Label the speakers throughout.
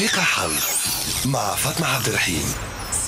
Speaker 1: حقيقة حل مع فاطمة عبد الرحيم.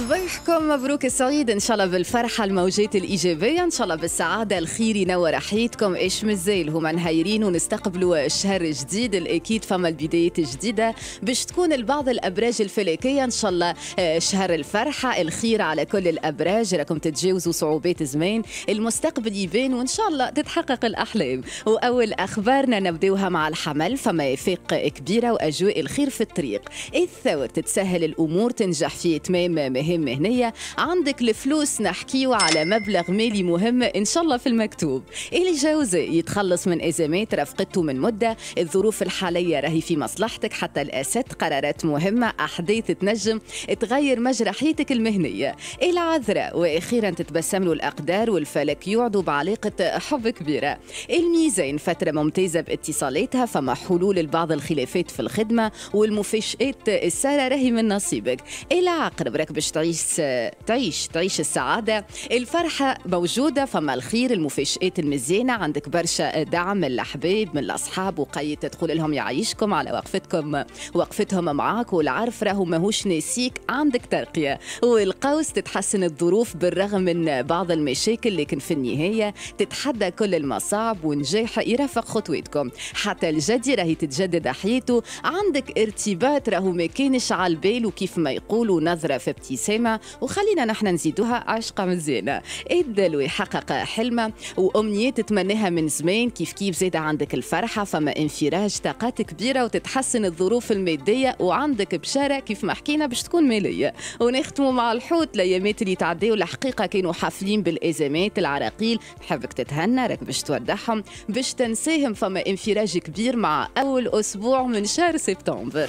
Speaker 2: صباحكم مبروك السعيد إن شاء الله بالفرحة الموجات الإيجابية إن شاء الله بالسعادة الخير ينور حياتكم إيش مازال هما نهايرين ونستقبلوا الشهر الجديد الأكيد فما البدايات الجديده باش تكون البعض الأبراج الفلكية. إن شاء الله آه، شهر الفرحة الخير على كل الأبراج. راكم تتجاوزوا صعوبات زمان المستقبل يبان وإن شاء الله تتحقق الأحلام. وأول أخبارنا نبداوها مع الحمل. فما افاق كبيرة وأجواء الخير في الطريق. الثور تتسهل الأمور تنجح في إتمام مهام مهنيه عندك الفلوس نحكيو على مبلغ مالي مهم إن شاء الله في المكتوب. الجوزاء يتخلص من إزمات رافقته من مدة. الظروف الحالية راهي في مصلحتك. حتى الأسد قرارات مهمة. أحداث تنجم تغير مجرى حياتك المهنيه العذراء وأخيرا تتبسم له الأقدار والفلك. يوعدوا بعلاقة حب كبيرة. الميزان فترة ممتازة باتصالاتها. فما حلول لبعض الخلافات في الخدمة. والمفاجآت السارة راهي من نصيبك. العقرب راك باش تعيش تعيش تعيش السعادة. الفرحة موجودة فما الخير المفاجات المزيانه عندك برشا دعم من الأحباب من الأصحاب وقيد تقول لهم يعيشكم على وقفتكم وقفتهم معاك والعرف راهو ماهوش ناسيك. عندك ترقية والقوس تتحسن الظروف بالرغم من بعض المشاكل لكن في النهاية تتحدى كل المصاعب ونجاح يرافق خطوتكم حتى الجدي راهي تتجدد حياته. عندك ارتباط راهو ما كانش على البال وكيف ما يقولوا نظرة في ابتسامه وخلينا نحن نزيدوها عشقه مزيانه الدلو يحقق حلمة وامنيات تتمناها من زمان. كيف كيف زاد عندك الفرحة فما انفراج طاقات كبيرة وتتحسن الظروف المادية وعندك بشاره كيف ما حكينا باش تكون مالية. ونختموا مع الحوت الايامات اللي تعديوا. الحقيقة كانوا حافلين بالازمات العراقيل. نحبك تتهنى راك باش تودعهم باش تنساهم فما انفراج كبير مع أول أسبوع من شهر سبتمبر.